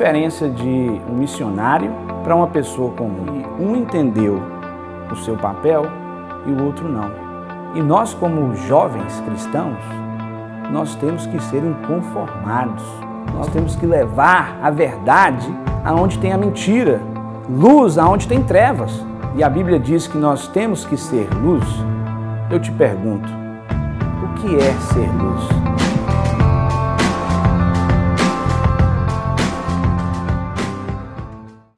diferença de um missionário para uma pessoa comum. Um entendeu o seu papel e o outro não. E nós, como jovens cristãos, nós temos que ser inconformados. Nós temos que levar a verdade aonde tem a mentira, luz aonde tem trevas. E a Bíblia diz que nós temos que ser luz. Eu te pergunto, o que é ser luz?